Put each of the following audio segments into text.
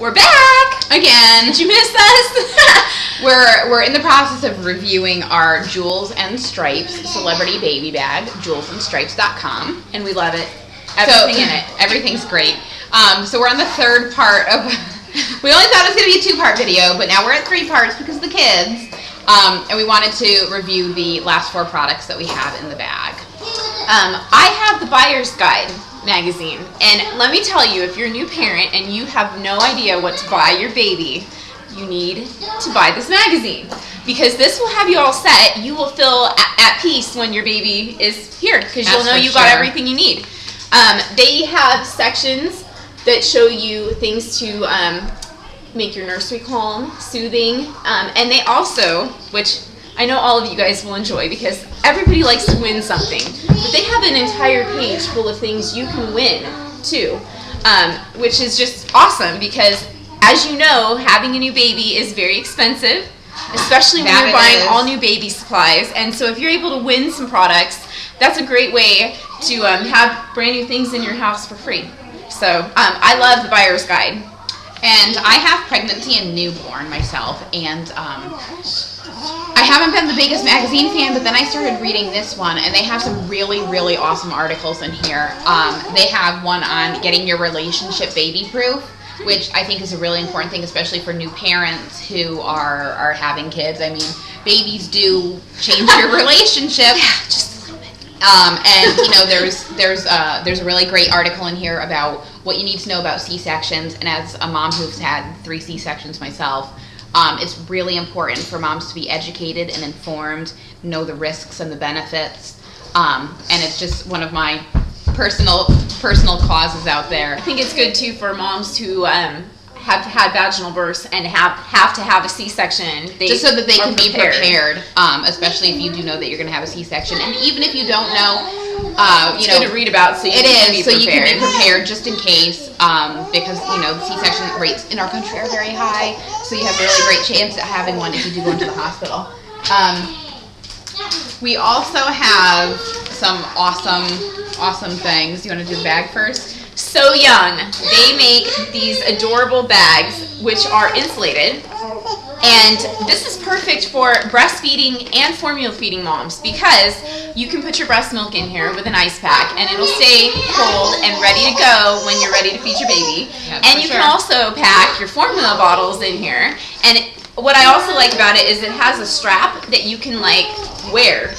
We're back again. Did you miss us? we're we're in the process of reviewing our Jewels and Stripes Celebrity Baby Bag, jewelsandstripes.com. And we love it. Everything so, in it. Everything's great. Um, so we're on the third part of. we only thought it was going to be a two-part video, but now we're at three parts because of the kids. Um, and we wanted to review the last four products that we have in the bag. Um, I have the Buyer's Guide magazine. And let me tell you, if you're a new parent and you have no idea what to buy your baby, you need to buy this magazine because this will have you all set. You will feel at, at peace when your baby is here because you'll know you sure. got everything you need. Um, they have sections that show you things to um, make your nursery calm, soothing, um, and they also, which I know all of you guys will enjoy because everybody likes to win something, but they have an entire page full of things you can win too, um, which is just awesome because as you know, having a new baby is very expensive, especially when that you're buying is. all new baby supplies. And so if you're able to win some products, that's a great way to um, have brand new things in your house for free. So um, I love the buyer's guide. And I have pregnancy and newborn myself, and um, I haven't been the biggest magazine fan, but then I started reading this one, and they have some really, really awesome articles in here. Um, they have one on getting your relationship baby proof, which I think is a really important thing, especially for new parents who are are having kids. I mean, babies do change your relationship. yeah, just a little bit. Um, and you know, there's there's uh, there's a really great article in here about what you need to know about C sections. And as a mom who's had three C sections myself um, it's really important for moms to be educated and informed, know the risks and the benefits, um, and it's just one of my personal personal causes out there. I think it's good too for moms who um, have had vaginal births and have have to have a C-section. Just so that they can prepared. be prepared, um, especially if you do know that you're going to have a C-section, and even if you don't know uh, you it's know, to read about. So it is, so you can be prepared just in case, um, because you know the C-section rates in our country are very high. So you have a really great chance at having one if you do go into the hospital. Um, we also have some awesome, awesome things. You want to do the bag first? SoYoung. They make these adorable bags, which are insulated and this is perfect for breastfeeding and formula feeding moms because you can put your breast milk in here with an ice pack and it'll stay cold and ready to go when you're ready to feed your baby. and you sure. can also pack your formula bottles in here. And what I also like about it is it has a strap that you can like wear.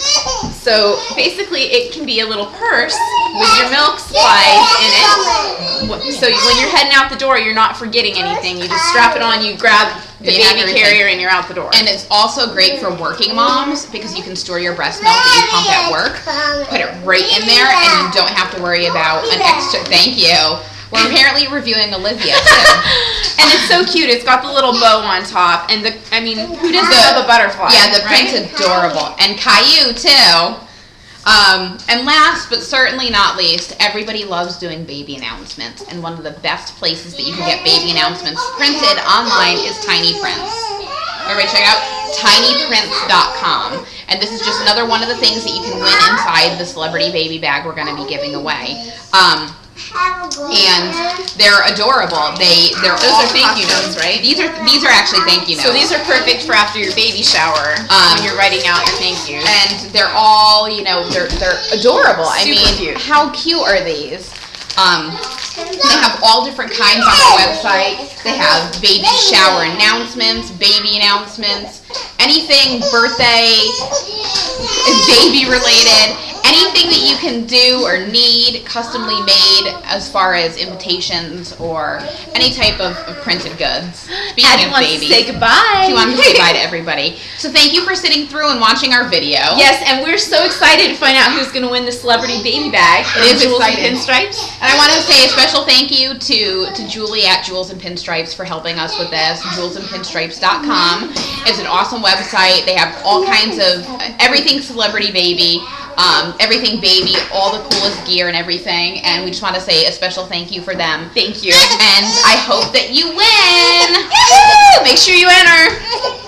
So basically it can be a little purse with your milk supplies in it. So when you're heading out the door, you're not forgetting anything. You just strap it on, you grab the you baby carrier and you're out the door. And it's also great for working moms because you can store your breast milk that you pump at work, put it right in there, and you don't have to worry about an extra. Thank you. We're apparently reviewing Olivia too. and it's so cute. It's got the little bow on top, and the I mean, who doesn't the, love a butterfly? Yeah, the right? print's adorable, and Caillou too. Um, and last but certainly not least, everybody loves doing baby announcements, and one of the best places that you can get baby announcements printed online is Tiny Prints. Everybody check out tinyprints.com. And this is just another one of the things that you can win inside the celebrity baby bag we're going to be giving away. Um, and they're adorable. They they're those are thank you notes, right? These are these are actually thank you notes. So these are perfect for after your baby shower um, when you're writing out your thank yous. And they're all you know they're they're adorable. Super I mean, cute. how cute are these? Um, they have all different kinds on their website. They have baby shower announcements, baby announcements, anything birthday, baby related anything that you can do or need customly made as far as invitations or any type of, of printed goods. Speaking of baby, say goodbye. She wanted to say bye to everybody. So thank you for sitting through and watching our video. Yes, and we're so excited to find out who's going to win the celebrity baby bag. It is Jewels exciting. and Pinstripes. And I want to say a special thank you to to Julie at Jewels and Pinstripes for helping us with this. JewelsandPinstripes.com. It's an awesome website. They have all kinds of everything celebrity baby um, everything baby, all the coolest gear and everything. And we just want to say a special thank you for them. Thank you. And I hope that you win. Make sure you enter.